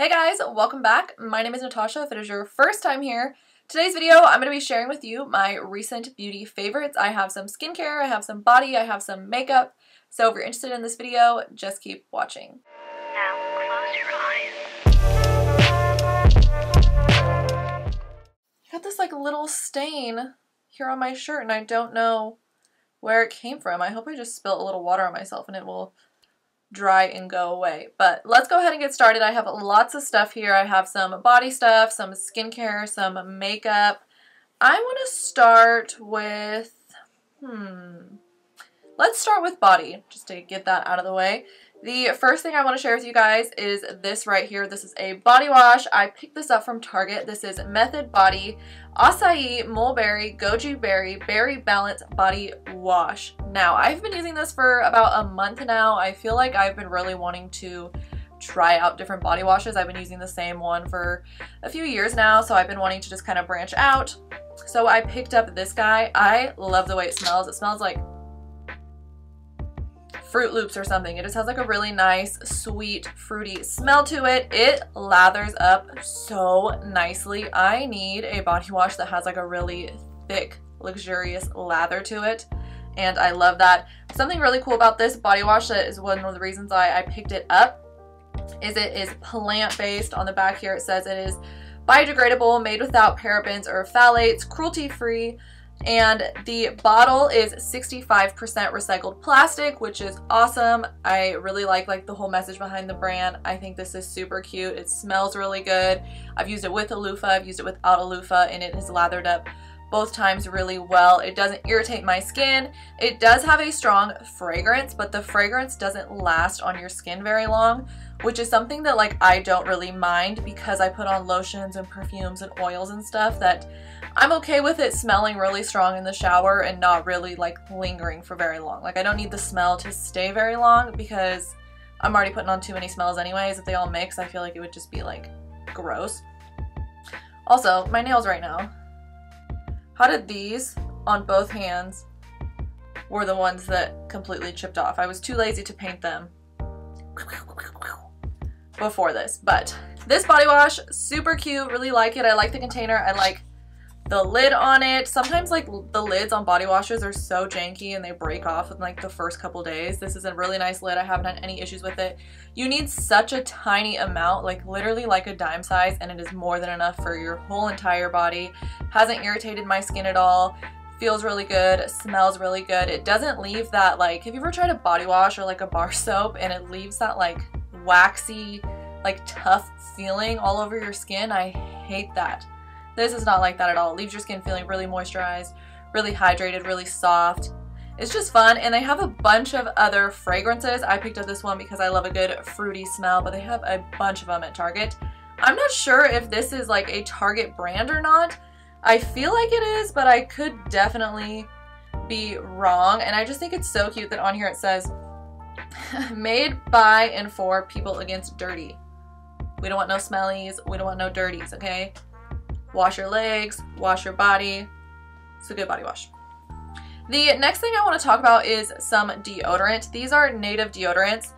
Hey guys, welcome back. My name is Natasha. If it is your first time here, today's video I'm going to be sharing with you my recent beauty favorites. I have some skincare, I have some body, I have some makeup. So if you're interested in this video, just keep watching. Now close your eyes. I got this like little stain here on my shirt and I don't know where it came from. I hope I just spilt a little water on myself and it will dry and go away. But let's go ahead and get started. I have lots of stuff here. I have some body stuff, some skincare, some makeup. I want to start with, hmm, let's start with body, just to get that out of the way. The first thing I want to share with you guys is this right here. This is a body wash. I picked this up from Target. This is Method Body Acai Mulberry Goji Berry Berry Balance Body Wash. Now, I've been using this for about a month now. I feel like I've been really wanting to try out different body washes. I've been using the same one for a few years now, so I've been wanting to just kind of branch out. So I picked up this guy. I love the way it smells. It smells like Froot Loops or something. It just has like a really nice, sweet, fruity smell to it. It lathers up so nicely. I need a body wash that has like a really thick, luxurious lather to it. And I love that. Something really cool about this body wash that is one of the reasons why I picked it up is it is plant-based. On the back here it says it is biodegradable, made without parabens or phthalates, cruelty-free, and the bottle is 65% recycled plastic, which is awesome. I really like like the whole message behind the brand. I think this is super cute. It smells really good. I've used it with a loofah, I've used it without a loofah, and it has lathered up both times really well. It doesn't irritate my skin. It does have a strong fragrance, but the fragrance doesn't last on your skin very long, which is something that like I don't really mind because I put on lotions and perfumes and oils and stuff that I'm okay with it smelling really strong in the shower and not really like lingering for very long. Like I don't need the smell to stay very long because I'm already putting on too many smells anyways. If they all mix, I feel like it would just be like gross. Also, my nails right now. Did these on both hands were the ones that completely chipped off? I was too lazy to paint them before this, but this body wash, super cute, really like it. I like the container. I like the lid on it. Sometimes like the lids on body washes are so janky and they break off in like the first couple days. This is a really nice lid. I haven't had any issues with it. You need such a tiny amount, like literally like a dime size, and it is more than enough for your whole entire body. Hasn't irritated my skin at all. Feels really good, smells really good. It doesn't leave that like, have you ever tried a body wash or like a bar soap and it leaves that like waxy, like tough feeling all over your skin? I hate that. This is not like that at all. It leaves your skin feeling really moisturized, really hydrated, really soft. It's just fun and they have a bunch of other fragrances. I picked up this one because I love a good fruity smell, but they have a bunch of them at Target. I'm not sure if this is like a Target brand or not. I feel like it is, but I could definitely be wrong. And I just think it's so cute that on here it says, made by and for people against dirty. We don't want no smellies. We don't want no dirties, okay? Wash your legs, wash your body. It's a good body wash. The next thing I want to talk about is some deodorant. These are native deodorants.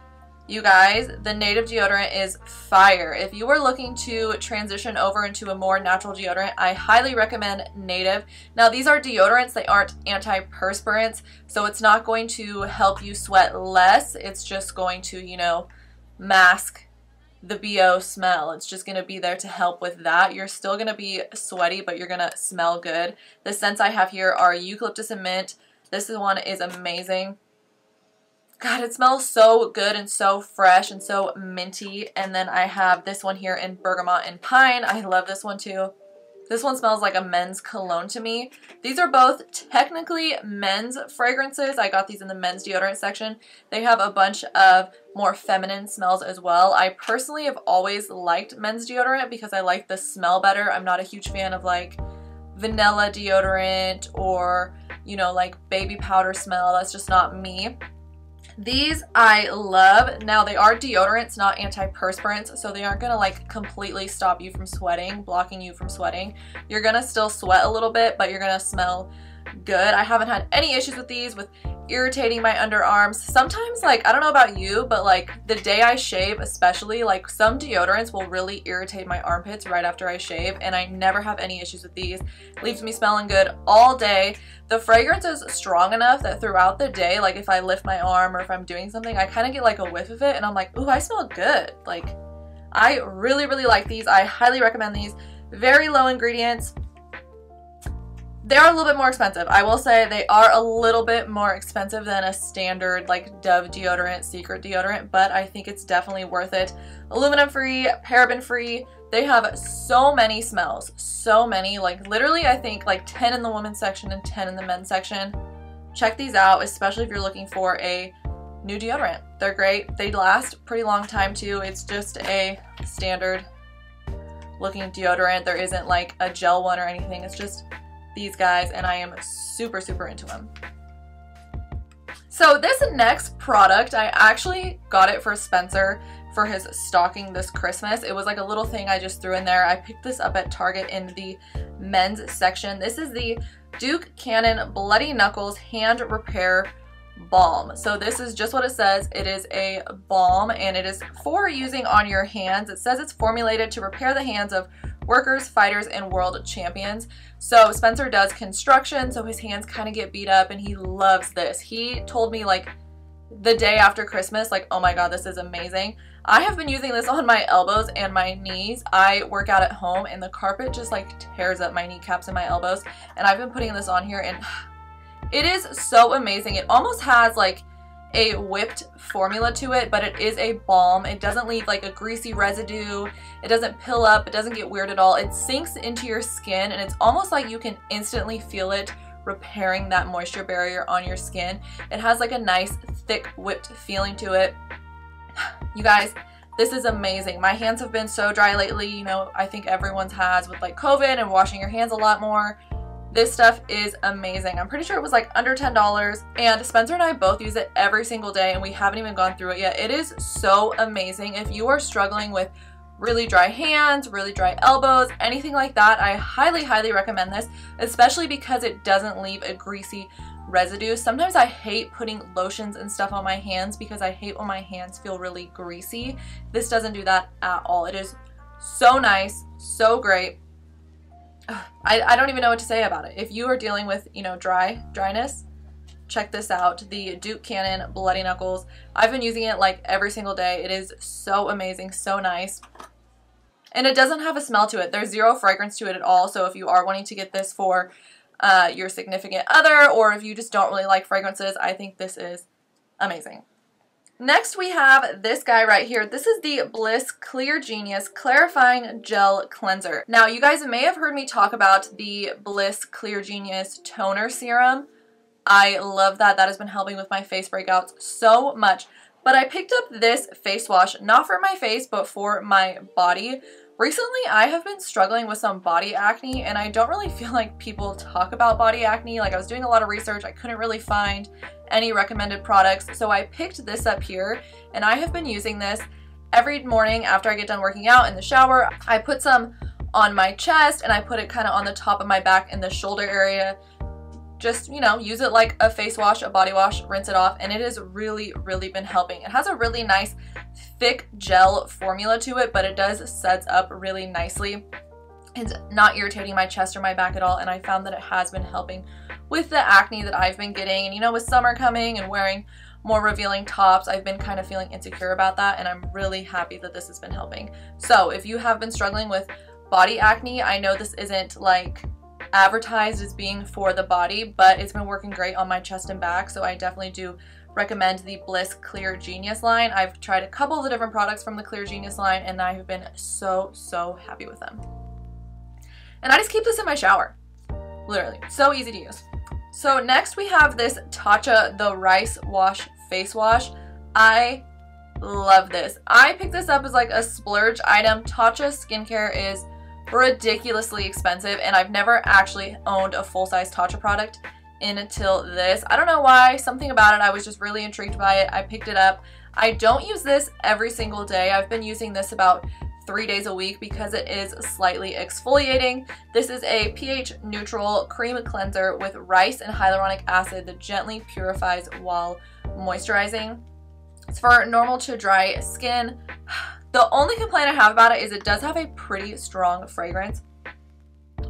You guys, the native deodorant is fire. If you are looking to transition over into a more natural deodorant, I highly recommend native. Now these are deodorants, they aren't antiperspirants, so it's not going to help you sweat less. It's just going to, you know, mask the BO smell. It's just going to be there to help with that. You're still going to be sweaty, but you're going to smell good. The scents I have here are eucalyptus and mint. This one is amazing. God, it smells so good and so fresh and so minty. And then I have this one here in bergamot and pine. I love this one too. This one smells like a men's cologne to me. These are both technically men's fragrances. I got these in the men's deodorant section. They have a bunch of more feminine smells as well. I personally have always liked men's deodorant because I like the smell better. I'm not a huge fan of like vanilla deodorant or, you know, like baby powder smell. That's just not me. These I love. Now they are deodorants, not antiperspirants, so they aren't gonna like completely stop you from sweating, blocking you from sweating. You're gonna still sweat a little bit, but you're gonna smell good. I haven't had any issues with these with irritating my underarms. Sometimes, like, I don't know about you, but like the day I shave, especially, like some deodorants will really irritate my armpits right after I shave, and I never have any issues with these. Leaves me smelling good all day. The fragrance is strong enough that throughout the day, like if I lift my arm or if I'm doing something, I kind of get like a whiff of it, and I'm like, ooh, I smell good. Like, I really, really like these. I highly recommend these. Very low ingredients they are a little bit more expensive. I will say they are a little bit more expensive than a standard like Dove deodorant, secret deodorant, but I think it's definitely worth it. Aluminum free, paraben free. They have so many smells, so many, like literally I think like 10 in the women's section and 10 in the men's section. Check these out, especially if you're looking for a new deodorant. They're great. They last pretty long time too. It's just a standard looking deodorant. There isn't like a gel one or anything. It's just these guys and I am super, super into them. So this next product, I actually got it for Spencer for his stocking this Christmas. It was like a little thing I just threw in there. I picked this up at Target in the men's section. This is the Duke Cannon Bloody Knuckles Hand Repair Balm. So this is just what it says. It is a balm and it is for using on your hands. It says it's formulated to repair the hands of workers, fighters, and world champions. So Spencer does construction, so his hands kind of get beat up and he loves this. He told me like the day after Christmas, like, oh my god, this is amazing. I have been using this on my elbows and my knees. I work out at home and the carpet just like tears up my kneecaps and my elbows. And I've been putting this on here and it is so amazing. It almost has like a whipped formula to it, but it is a balm. It doesn't leave like a greasy residue. It doesn't pill up. It doesn't get weird at all. It sinks into your skin and it's almost like you can instantly feel it repairing that moisture barrier on your skin. It has like a nice thick whipped feeling to it. You guys, this is amazing. My hands have been so dry lately. You know, I think everyone's has with like COVID and washing your hands a lot more. This stuff is amazing. I'm pretty sure it was like under $10 and Spencer and I both use it every single day and we haven't even gone through it yet. It is so amazing. If you are struggling with really dry hands, really dry elbows, anything like that, I highly, highly recommend this, especially because it doesn't leave a greasy residue. Sometimes I hate putting lotions and stuff on my hands because I hate when my hands feel really greasy. This doesn't do that at all. It is so nice, so great. I, I don't even know what to say about it. If you are dealing with, you know, dry, dryness, check this out. The Duke Cannon Bloody Knuckles. I've been using it like every single day. It is so amazing, so nice. And it doesn't have a smell to it. There's zero fragrance to it at all. So if you are wanting to get this for uh, your significant other or if you just don't really like fragrances, I think this is amazing. Next we have this guy right here. This is the Bliss Clear Genius Clarifying Gel Cleanser. Now you guys may have heard me talk about the Bliss Clear Genius Toner Serum. I love that. That has been helping with my face breakouts so much. But I picked up this face wash, not for my face, but for my body. Recently, I have been struggling with some body acne and I don't really feel like people talk about body acne. Like I was doing a lot of research, I couldn't really find any recommended products. So I picked this up here and I have been using this every morning after I get done working out in the shower. I put some on my chest and I put it kind of on the top of my back in the shoulder area just, you know, use it like a face wash, a body wash, rinse it off, and it has really, really been helping. It has a really nice thick gel formula to it, but it does sets up really nicely. It's not irritating my chest or my back at all, and I found that it has been helping with the acne that I've been getting. And you know, with summer coming and wearing more revealing tops, I've been kind of feeling insecure about that, and I'm really happy that this has been helping. So if you have been struggling with body acne, I know this isn't like advertised as being for the body, but it's been working great on my chest and back, so I definitely do recommend the Bliss Clear Genius line. I've tried a couple of the different products from the Clear Genius line, and I have been so, so happy with them. And I just keep this in my shower. Literally. So easy to use. So next we have this Tatcha The Rice Wash Face Wash. I love this. I picked this up as like a splurge item. Tatcha skincare is ridiculously expensive and I've never actually owned a full-size Tatcha product until this. I don't know why, something about it, I was just really intrigued by it. I picked it up. I don't use this every single day. I've been using this about three days a week because it is slightly exfoliating. This is a pH neutral cream cleanser with rice and hyaluronic acid that gently purifies while moisturizing. It's for normal to dry skin. The only complaint I have about it is it does have a pretty strong fragrance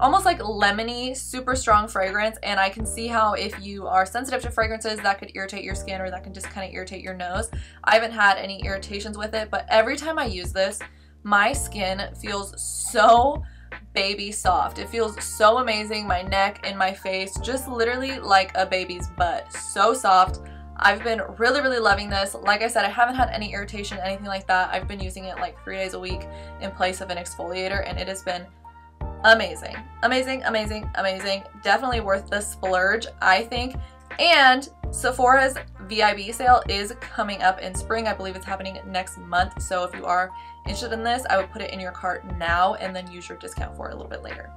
almost like lemony, super strong fragrance. And I can see how if you are sensitive to fragrances, that could irritate your skin or that can just kind of irritate your nose. I haven't had any irritations with it, but every time I use this, my skin feels so baby soft. It feels so amazing. My neck and my face, just literally like a baby's butt. So soft. I've been really, really loving this. Like I said, I haven't had any irritation, anything like that. I've been using it like three days a week in place of an exfoliator, and it has been amazing. Amazing, amazing, amazing. Definitely worth the splurge, I think. And Sephora's VIB sale is coming up in spring. I believe it's happening next month. So if you are interested in this, I would put it in your cart now and then use your discount for it a little bit later.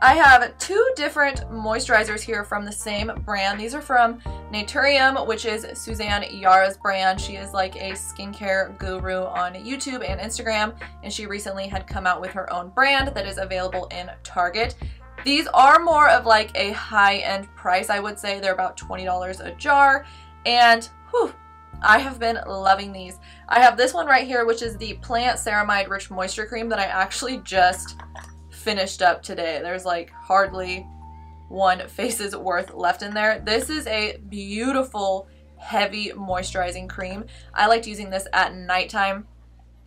I have two different moisturizers here from the same brand. These are from Naturium, which is Susan Yara's brand. She is like a skincare guru on YouTube and Instagram, and she recently had come out with her own brand that is available in Target. These are more of like a high-end price, I would say. They're about $20 a jar, and whew, I have been loving these. I have this one right here, which is the Plant Ceramide Rich Moisture Cream that I actually just finished up today. There's like hardly one face's worth left in there. This is a beautiful heavy moisturizing cream. I liked using this at nighttime.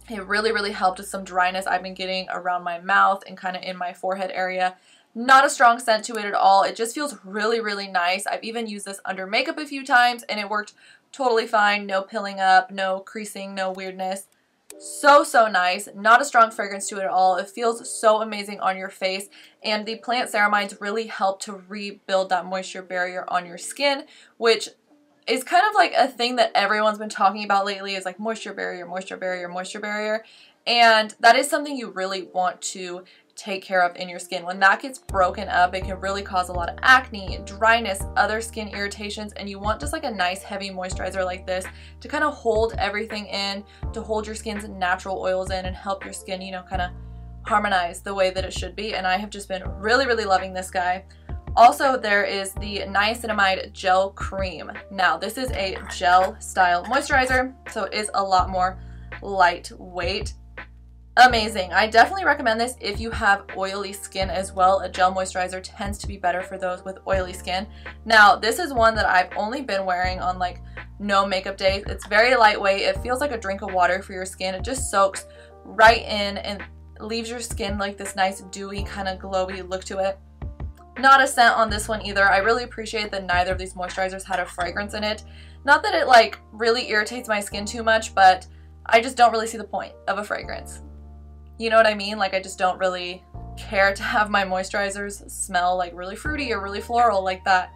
It really, really helped with some dryness I've been getting around my mouth and kind of in my forehead area. Not a strong scent to it at all. It just feels really, really nice. I've even used this under makeup a few times and it worked totally fine. No pilling up, no creasing, no weirdness. So, so nice. Not a strong fragrance to it at all. It feels so amazing on your face. And the plant ceramides really help to rebuild that moisture barrier on your skin, which is kind of like a thing that everyone's been talking about lately is like moisture barrier, moisture barrier, moisture barrier. And that is something you really want to take care of in your skin. When that gets broken up, it can really cause a lot of acne, dryness, other skin irritations, and you want just like a nice heavy moisturizer like this to kind of hold everything in, to hold your skin's natural oils in and help your skin, you know, kind of harmonize the way that it should be. And I have just been really, really loving this guy. Also, there is the niacinamide gel cream. Now, this is a gel style moisturizer, so it is a lot more lightweight amazing. I definitely recommend this if you have oily skin as well. A gel moisturizer tends to be better for those with oily skin. Now, this is one that I've only been wearing on like no makeup days. It's very lightweight. It feels like a drink of water for your skin. It just soaks right in and leaves your skin like this nice dewy kind of glowy look to it. Not a scent on this one either. I really appreciate that neither of these moisturizers had a fragrance in it. Not that it like really irritates my skin too much, but I just don't really see the point of a fragrance. You know what I mean? Like I just don't really care to have my moisturizers smell like really fruity or really floral like that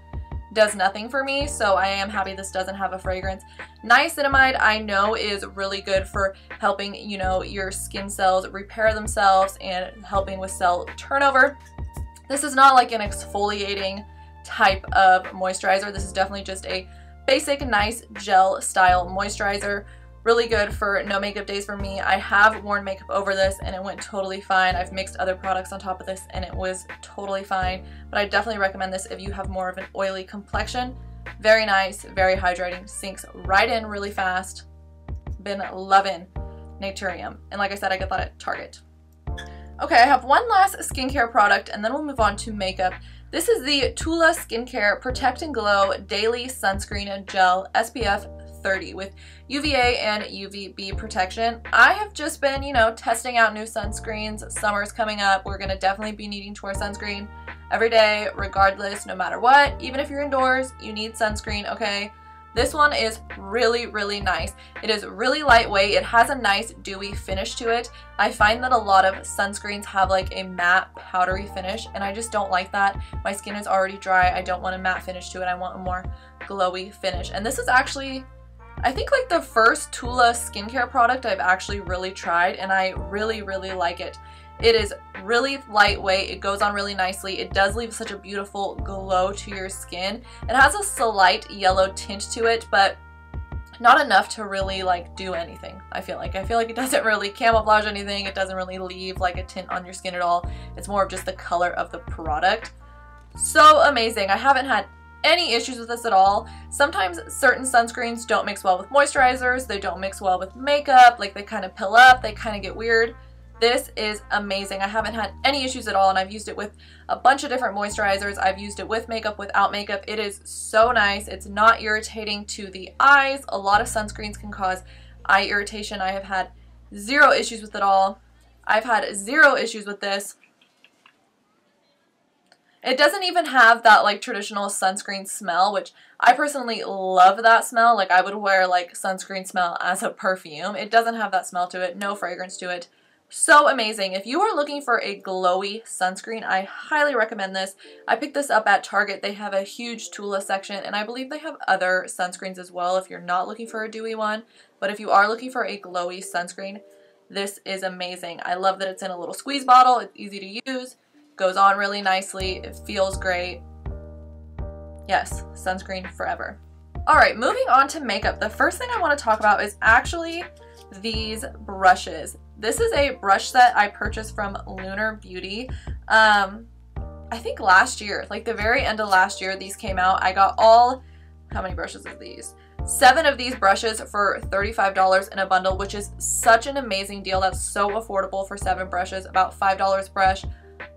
does nothing for me so I am happy this doesn't have a fragrance. Niacinamide I know is really good for helping you know your skin cells repair themselves and helping with cell turnover. This is not like an exfoliating type of moisturizer. This is definitely just a basic nice gel style moisturizer Really good for no makeup days for me. I have worn makeup over this and it went totally fine. I've mixed other products on top of this and it was totally fine. But I definitely recommend this if you have more of an oily complexion. Very nice, very hydrating, sinks right in really fast. Been loving Naturium. And like I said, I got that at Target. Okay, I have one last skincare product and then we'll move on to makeup. This is the Tula Skincare Protect and Glow Daily Sunscreen and Gel SPF 30 with UVA and UVB protection. I have just been, you know, testing out new sunscreens. Summer's coming up. We're going to definitely be needing to wear sunscreen every day, regardless, no matter what. Even if you're indoors, you need sunscreen, okay? This one is really, really nice. It is really lightweight. It has a nice dewy finish to it. I find that a lot of sunscreens have like a matte powdery finish and I just don't like that. My skin is already dry. I don't want a matte finish to it. I want a more glowy finish. And this is actually I think like the first Tula skincare product I've actually really tried and I really, really like it. It is really lightweight, it goes on really nicely, it does leave such a beautiful glow to your skin. It has a slight yellow tint to it, but not enough to really like do anything. I feel like I feel like it doesn't really camouflage anything. It doesn't really leave like a tint on your skin at all. It's more of just the color of the product. So amazing. I haven't had any issues with this at all. Sometimes certain sunscreens don't mix well with moisturizers. They don't mix well with makeup. Like they kind of pill up. They kind of get weird. This is amazing. I haven't had any issues at all and I've used it with a bunch of different moisturizers. I've used it with makeup, without makeup. It is so nice. It's not irritating to the eyes. A lot of sunscreens can cause eye irritation. I have had zero issues with it all. I've had zero issues with this. It doesn't even have that like traditional sunscreen smell, which I personally love that smell. Like I would wear like sunscreen smell as a perfume. It doesn't have that smell to it, no fragrance to it. So amazing. If you are looking for a glowy sunscreen, I highly recommend this. I picked this up at Target. They have a huge Tula section, and I believe they have other sunscreens as well if you're not looking for a dewy one. But if you are looking for a glowy sunscreen, this is amazing. I love that it's in a little squeeze bottle. It's easy to use, goes on really nicely, it feels great. Yes, sunscreen forever. All right, moving on to makeup. The first thing I want to talk about is actually these brushes. This is a brush set I purchased from Lunar Beauty. Um, I think last year, like the very end of last year, these came out. I got all, how many brushes are these? Seven of these brushes for $35 in a bundle, which is such an amazing deal. That's so affordable for seven brushes, about $5 brush.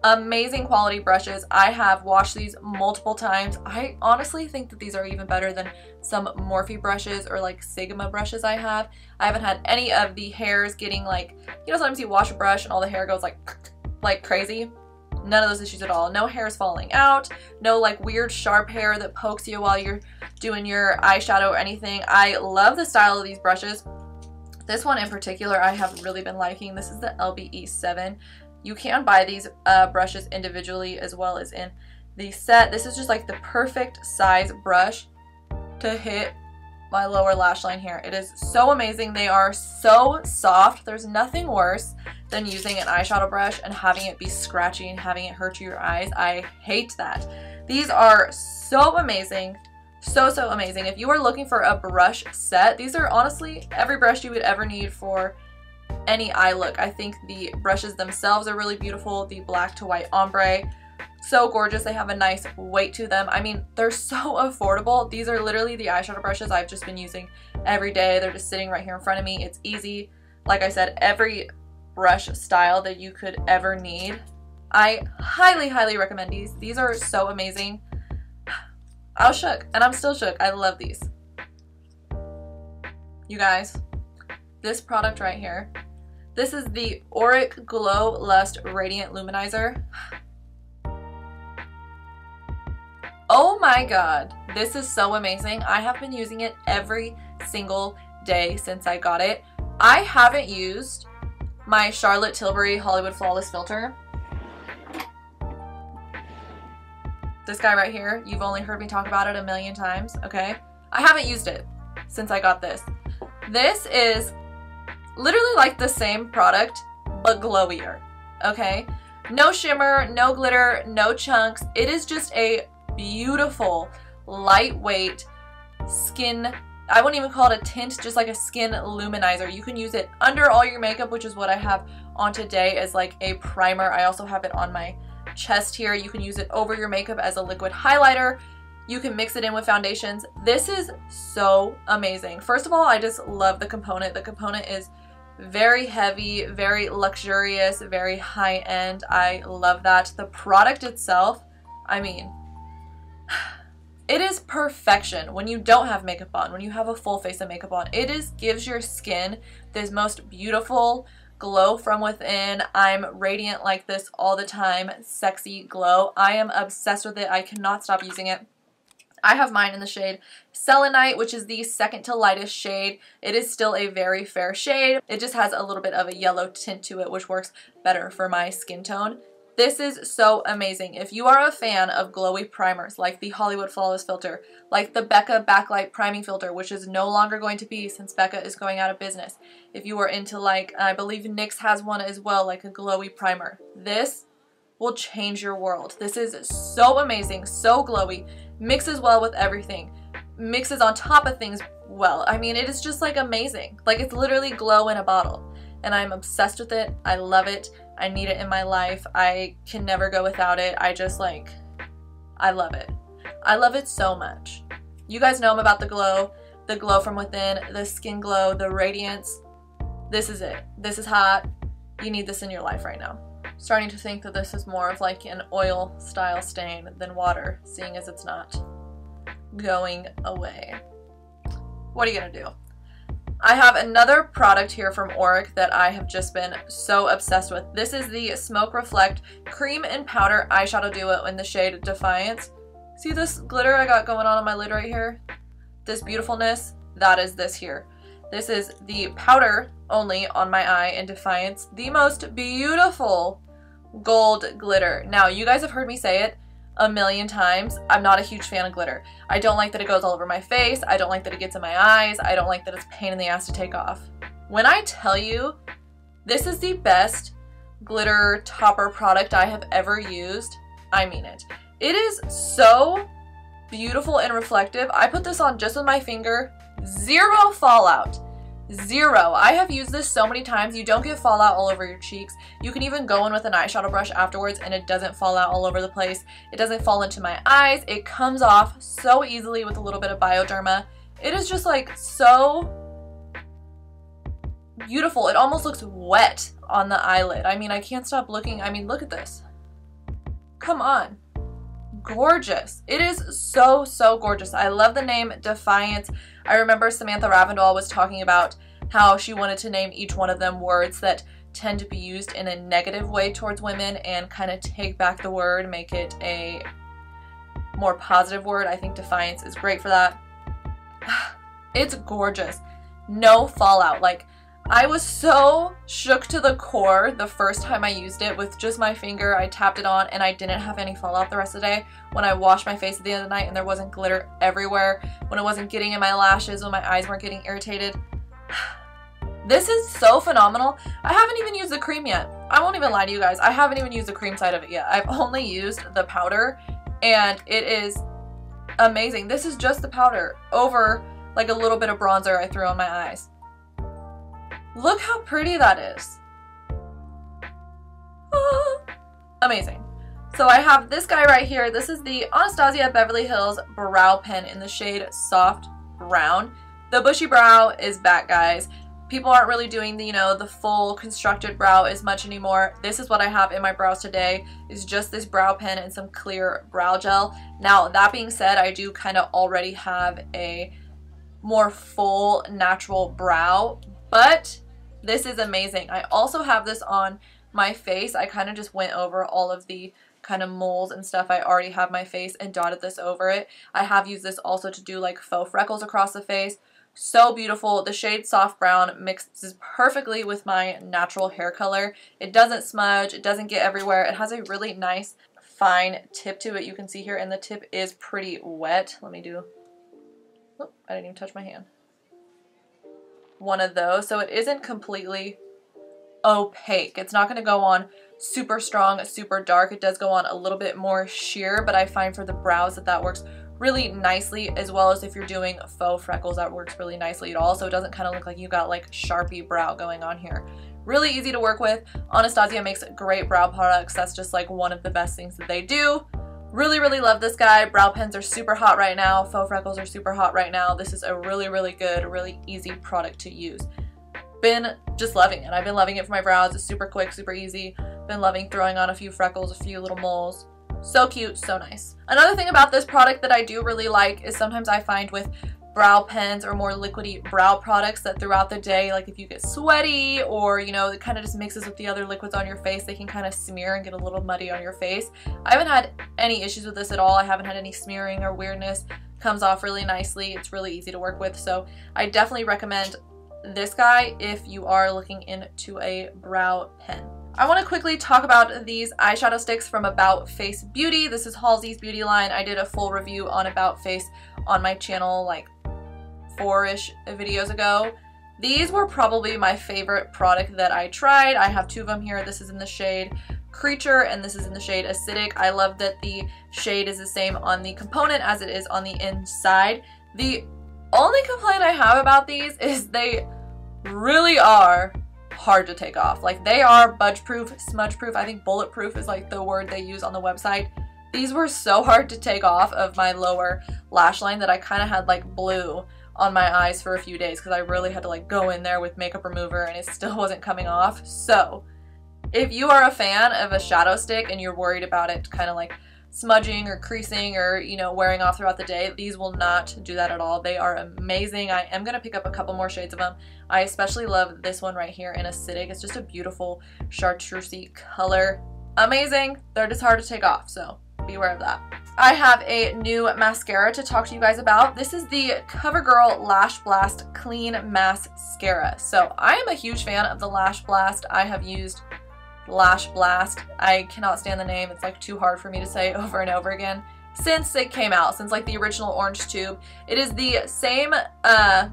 Amazing quality brushes. I have washed these multiple times. I honestly think that these are even better than some Morphe brushes or like Sigma brushes I have. I haven't had any of the hairs getting like, you know sometimes you wash a brush and all the hair goes like, like crazy. None of those issues at all. No hairs falling out. No like weird sharp hair that pokes you while you're doing your eyeshadow or anything. I love the style of these brushes. This one in particular I have really been liking. This is the LBE7. You can buy these uh, brushes individually as well as in the set. This is just like the perfect size brush to hit my lower lash line here. It is so amazing. They are so soft. There's nothing worse than using an eyeshadow brush and having it be scratchy and having it hurt your eyes. I hate that. These are so amazing. So, so amazing. If you are looking for a brush set, these are honestly every brush you would ever need for any eye look. I think the brushes themselves are really beautiful. The black to white ombre, so gorgeous. They have a nice weight to them. I mean, they're so affordable. These are literally the eyeshadow brushes I've just been using every day. They're just sitting right here in front of me. It's easy. Like I said, every brush style that you could ever need. I highly, highly recommend these. These are so amazing. I was shook, and I'm still shook. I love these. You guys, this product right here this is the Auric Glow Lust Radiant Luminizer. Oh my god, this is so amazing. I have been using it every single day since I got it. I haven't used my Charlotte Tilbury Hollywood Flawless filter. This guy right here, you've only heard me talk about it a million times, okay? I haven't used it since I got this. This is literally like the same product, but glowier, okay? No shimmer, no glitter, no chunks. It is just a beautiful, lightweight skin, I wouldn't even call it a tint, just like a skin luminizer. You can use it under all your makeup, which is what I have on today as like a primer. I also have it on my chest here. You can use it over your makeup as a liquid highlighter. You can mix it in with foundations. This is so amazing. First of all, I just love the component. The component is very heavy, very luxurious, very high-end. I love that. The product itself, I mean, it is perfection when you don't have makeup on, when you have a full face of makeup on. It is gives your skin this most beautiful glow from within. I'm radiant like this all the time, sexy glow. I am obsessed with it. I cannot stop using it. I have mine in the shade Selenite, which is the second to lightest shade. It is still a very fair shade. It just has a little bit of a yellow tint to it, which works better for my skin tone. This is so amazing. If you are a fan of glowy primers like the Hollywood Flawless Filter, like the Becca Backlight Priming Filter, which is no longer going to be since Becca is going out of business. If you are into like, I believe NYX has one as well, like a glowy primer. This will change your world. This is so amazing, so glowy, mixes well with everything. mixes on top of things well. I mean, it is just like amazing. Like it's literally glow in a bottle. And I'm obsessed with it. I love it. I need it in my life. I can never go without it. I just like, I love it. I love it so much. You guys know I'm about the glow, the glow from within, the skin glow, the radiance. This is it. This is hot. You need this in your life right now. Starting to think that this is more of like an oil style stain than water, seeing as it's not going away. What are you gonna do? I have another product here from Auric that I have just been so obsessed with. This is the Smoke Reflect Cream and Powder Eyeshadow Duo in the shade Defiance. See this glitter I got going on on my lid right here? This beautifulness, that is this here. This is the powder only on my eye in Defiance. The most beautiful gold glitter. Now, you guys have heard me say it a million times. I'm not a huge fan of glitter. I don't like that it goes all over my face. I don't like that it gets in my eyes. I don't like that it's pain in the ass to take off. When I tell you this is the best glitter topper product I have ever used, I mean it. It is so beautiful and reflective. I put this on just with my finger, zero fallout. Zero. I have used this so many times. You don't get fallout all over your cheeks. You can even go in with an eyeshadow brush afterwards and it doesn't fall out all over the place. It doesn't fall into my eyes. It comes off so easily with a little bit of Bioderma. It is just like so beautiful. It almost looks wet on the eyelid. I mean, I can't stop looking. I mean, look at this. Come on. Gorgeous. It is so, so gorgeous. I love the name Defiance. I remember Samantha Ravndahl was talking about how she wanted to name each one of them words that tend to be used in a negative way towards women and kind of take back the word, make it a more positive word. I think defiance is great for that. It's gorgeous. No fallout. Like, I was so shook to the core the first time I used it with just my finger. I tapped it on and I didn't have any fallout the rest of the day. When I washed my face at the end of the night and there wasn't glitter everywhere, when it wasn't getting in my lashes, when my eyes weren't getting irritated. This is so phenomenal. I haven't even used the cream yet. I won't even lie to you guys. I haven't even used the cream side of it yet. I've only used the powder and it is amazing. This is just the powder over like a little bit of bronzer I threw on my eyes. Look how pretty that is. Ah, amazing. So I have this guy right here. This is the Anastasia Beverly Hills Brow Pen in the shade Soft Brown. The bushy brow is back, guys. People aren't really doing the, you know, the full constructed brow as much anymore. This is what I have in my brows today, is just this brow pen and some clear brow gel. Now, that being said, I do kind of already have a more full natural brow, but this is amazing. I also have this on my face. I kind of just went over all of the kind of moles and stuff I already have my face and dotted this over it. I have used this also to do like faux freckles across the face. So beautiful. The shade Soft Brown mixes perfectly with my natural hair color. It doesn't smudge. It doesn't get everywhere. It has a really nice fine tip to it. You can see here and the tip is pretty wet. Let me do, oh, I didn't even touch my hand one of those. So it isn't completely opaque. It's not going to go on super strong, super dark. It does go on a little bit more sheer, but I find for the brows that that works really nicely as well as if you're doing faux freckles that works really nicely. At all so it doesn't kind of look like you got like Sharpie brow going on here. Really easy to work with. Anastasia makes great brow products. That's just like one of the best things that they do. Really, really love this guy. Brow pens are super hot right now. Faux freckles are super hot right now. This is a really, really good, really easy product to use. Been just loving it. I've been loving it for my brows. It's super quick, super easy. Been loving throwing on a few freckles, a few little moles. So cute, so nice. Another thing about this product that I do really like is sometimes I find with brow pens or more liquidy brow products that throughout the day, like if you get sweaty or, you know, it kind of just mixes with the other liquids on your face, they can kind of smear and get a little muddy on your face. I haven't had any issues with this at all. I haven't had any smearing or weirdness. Comes off really nicely. It's really easy to work with. So I definitely recommend this guy if you are looking into a brow pen. I want to quickly talk about these eyeshadow sticks from About Face Beauty. This is Halsey's Beauty line. I did a full review on About Face on my channel like four-ish videos ago. These were probably my favorite product that I tried. I have two of them here. This is in the shade Creature and this is in the shade Acidic. I love that the shade is the same on the component as it is on the inside. The only complaint I have about these is they really are hard to take off. Like they are budge proof, smudge proof. I think bulletproof is like the word they use on the website. These were so hard to take off of my lower lash line that I kind of had like blue on my eyes for a few days because I really had to like go in there with makeup remover and it still wasn't coming off. So if you are a fan of a shadow stick and you're worried about it kind of like smudging or creasing or you know wearing off throughout the day these will not do that at all. They are amazing. I am going to pick up a couple more shades of them i especially love this one right here in acidic. It's just a beautiful chartreusey color. Amazing. They're just hard to take off so be aware of that I have a new mascara to talk to you guys about. This is the CoverGirl Lash Blast Clean Mascara. So I am a huge fan of the Lash Blast. I have used Lash Blast. I cannot stand the name. It's like too hard for me to say over and over again. Since it came out, since like the original orange tube. It is the same uh,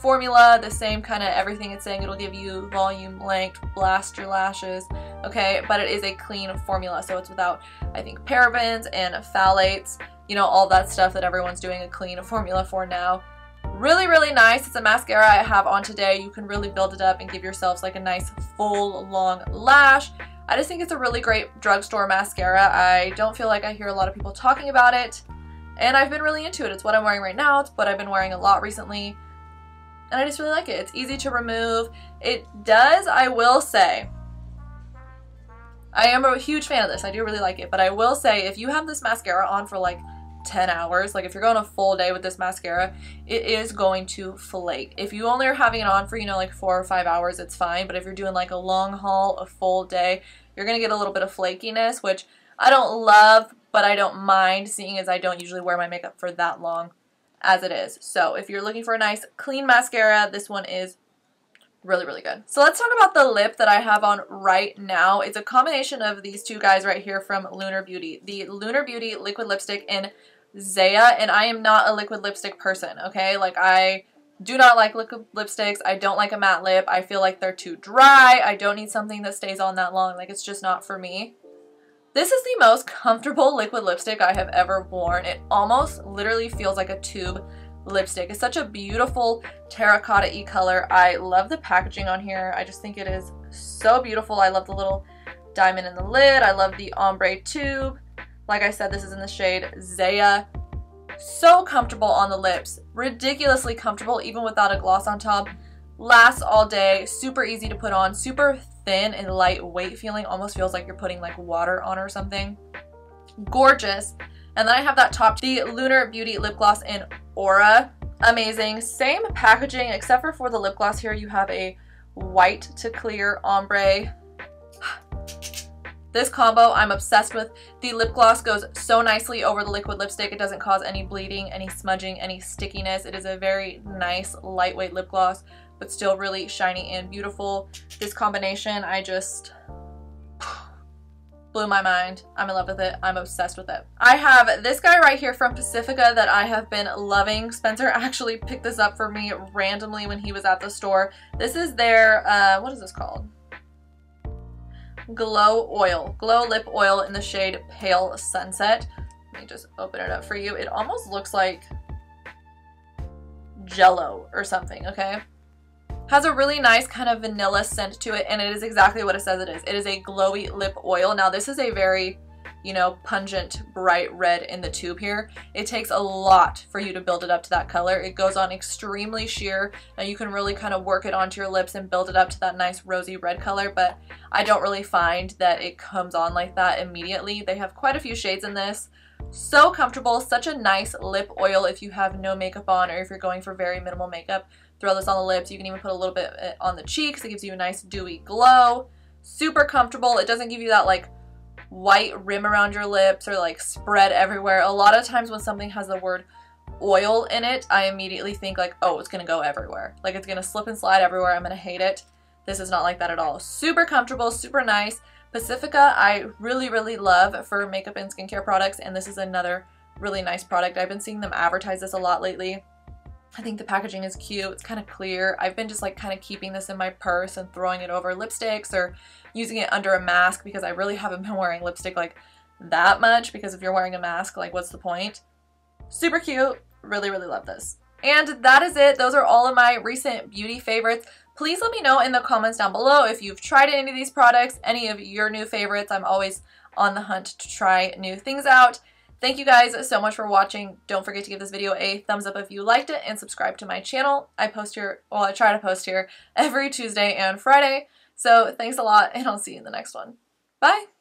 formula, the same kind of everything it's saying. It'll give you volume, length, blast your lashes, okay? But it is a clean formula, so it's without, I think, parabens and phthalates, you know, all that stuff that everyone's doing a clean formula for now. Really, really nice. It's a mascara I have on today. You can really build it up and give yourselves like a nice full long lash. I just think it's a really great drugstore mascara. I don't feel like I hear a lot of people talking about it. And I've been really into it. It's what I'm wearing right now. It's what I've been wearing a lot recently. And I just really like it. It's easy to remove. It does, I will say, I am a huge fan of this. I do really like it. But I will say, if you have this mascara on for like 10 hours. Like if you're going a full day with this mascara, it is going to flake. If you only are having it on for, you know, like four or five hours, it's fine. But if you're doing like a long haul, a full day, you're going to get a little bit of flakiness, which I don't love, but I don't mind seeing as I don't usually wear my makeup for that long as it is. So if you're looking for a nice clean mascara, this one is really, really good. So let's talk about the lip that I have on right now. It's a combination of these two guys right here from Lunar Beauty. The Lunar Beauty liquid lipstick in Zaya, and I am not a liquid lipstick person, okay? Like, I do not like liquid lipsticks. I don't like a matte lip. I feel like they're too dry. I don't need something that stays on that long. Like, it's just not for me. This is the most comfortable liquid lipstick I have ever worn. It almost literally feels like a tube lipstick. It's such a beautiful terracotta-y color. I love the packaging on here. I just think it is so beautiful. I love the little diamond in the lid. I love the ombre tube. Like I said, this is in the shade Zaya. So comfortable on the lips. Ridiculously comfortable even without a gloss on top. Lasts all day. Super easy to put on. Super thin and lightweight feeling. Almost feels like you're putting like water on or something. Gorgeous. And then I have that top, the Lunar Beauty Lip Gloss in Aura. Amazing. Same packaging except for for the lip gloss here you have a white to clear ombre this combo I'm obsessed with. The lip gloss goes so nicely over the liquid lipstick. It doesn't cause any bleeding, any smudging, any stickiness. It is a very nice lightweight lip gloss, but still really shiny and beautiful. This combination, I just blew my mind. I'm in love with it. I'm obsessed with it. I have this guy right here from Pacifica that I have been loving. Spencer actually picked this up for me randomly when he was at the store. This is their, uh, what is this called? Glow Oil. Glow Lip Oil in the shade Pale Sunset. Let me just open it up for you. It almost looks like jello or something, okay? Has a really nice kind of vanilla scent to it, and it is exactly what it says it is. It is a glowy lip oil. Now, this is a very you know, pungent, bright red in the tube here. It takes a lot for you to build it up to that color. It goes on extremely sheer. Now you can really kind of work it onto your lips and build it up to that nice rosy red color, but I don't really find that it comes on like that immediately. They have quite a few shades in this. So comfortable, such a nice lip oil if you have no makeup on or if you're going for very minimal makeup. Throw this on the lips. You can even put a little bit uh, on the cheeks. It gives you a nice dewy glow. Super comfortable. It doesn't give you that like white rim around your lips or like spread everywhere. A lot of times when something has the word oil in it, I immediately think like, oh, it's gonna go everywhere. Like it's gonna slip and slide everywhere. I'm gonna hate it. This is not like that at all. Super comfortable, super nice. Pacifica, I really, really love for makeup and skincare products, and this is another really nice product. I've been seeing them advertise this a lot lately. I think the packaging is cute. It's kind of clear. I've been just like kind of keeping this in my purse and throwing it over lipsticks or using it under a mask because I really haven't been wearing lipstick like that much because if you're wearing a mask, like what's the point? Super cute. Really, really love this. And that is it. Those are all of my recent beauty favorites. Please let me know in the comments down below if you've tried any of these products, any of your new favorites. I'm always on the hunt to try new things out. Thank you guys so much for watching. Don't forget to give this video a thumbs up if you liked it and subscribe to my channel. I post here, well, I try to post here every Tuesday and Friday. So thanks a lot and I'll see you in the next one. Bye!